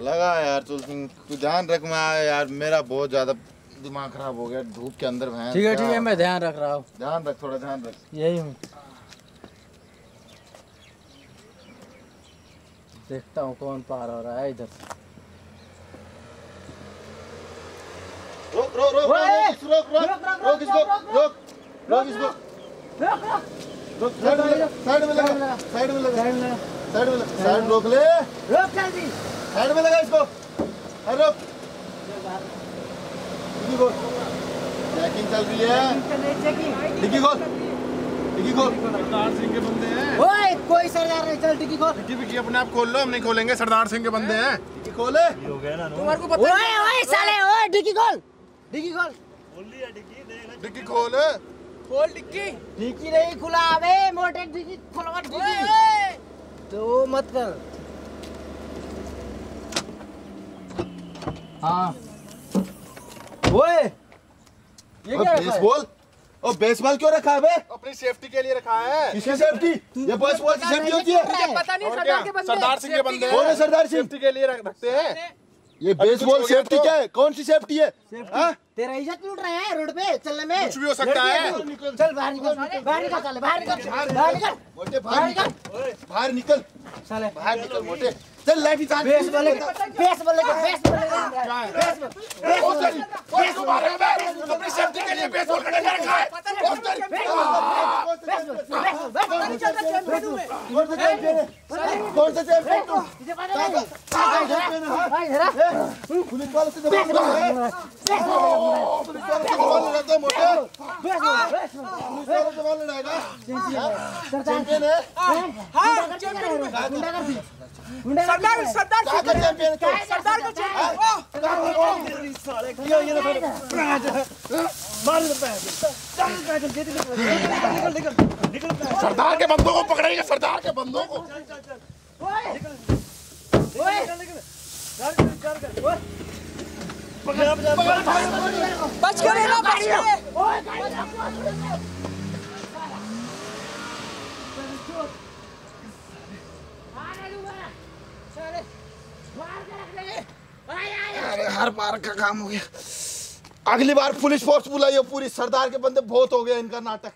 लगा यार तू ध्यान रख मैं यार मेरा बहुत ज़्यादा दिमाग खराब हो गया धूप के अंदर ठीक है ठीक है मैं ध्यान रख रहा हूँ ध्यान रख थोड़ा ध्यान रख यही हूँ देखता हूँ कौन पार हो रहा है इधर रोक रोक रोक! रोक रोक रोक रोक, रोक, रोक इसको रोक, रोक, रोक रोक इसको रोक साइड में लगा। साइड में लगा साइड में लगा। साइड में लगा साइड रोक ले रोक जल्दी साइड में लगा इसको। अरे डिग्गी खोल चेकिंग चल रही है। डिग्गी खोल डिग्गी खोल सरदार सिंह के बंदे हैं। ओए कोई सरदार नहीं चल खोल डिग्गी विग्गी अपने आप खोल लो हम नहीं खोलेंगे सरदार सिंह के बंदे हैं। डिग्गी खोले। तुम्हारे को पता ओए ओए साले ओए डिकी खोल। डिकी खोल। डिग्गी खोल। डिकी नहीं खुला अबे मोटे डिकी खोलवा डिकी तो मत कर। हाँ। ओए ये क्या बेसबॉल ओ बेसबॉल क्यों रखा है बे? अपनी सेफ्टी के लिए रखा है। किसकी सेफ्टी ये बेसबॉल की सेफ्टी होती है। मुझे पता नहीं सरदार क्या? के बंदे सरदार सिंह के बंदे कौन है सरदार सिंह? सेफ्टी के लिए रखते हैं। ये बेसबॉल सेफ्टी तो- क्या है? कौन सी सेफ्टी है? हाँ? तेरा इज़्ज़त लूट रहे हैं? रोड पे चलने में। कुछ भी हो सकता है। चल बाहर निकल। बाहर निकल चल बाहर निकल। बाहर निकल। मोटे बाहर निकल। बाहर निकल। साले। बाहर निकल मोटे। चल लाठी तान बेस बोलेगा बेस बोलेगा बेस बोलेगा बेस बेस मारे बे अपनी सेफ्टी के लिए बेसबॉल का डंडा रखा है कौन सा चैंपियन है कौन सा चैंपियन तू पुलिस वाले से पुलिस वाले से जवाब लड़ाते हैं मोटे बेस बेस पुलिस वाले से जवाब लड़ाएगा चैंपियन है गुंडा कर दी गुंडा सरदार सरदार का चैंपियन है तू? सरदार का चेहरा सरदार के बंदों को पकड़ेंगे सरदार के बंदों को। बच के रहना बच के। अरे, हर बार का काम हो गया। अगली बार पुलिस फोर्स बुलाइए पूरी सरदार के बंदे बहुत हो गया इनका नाटक।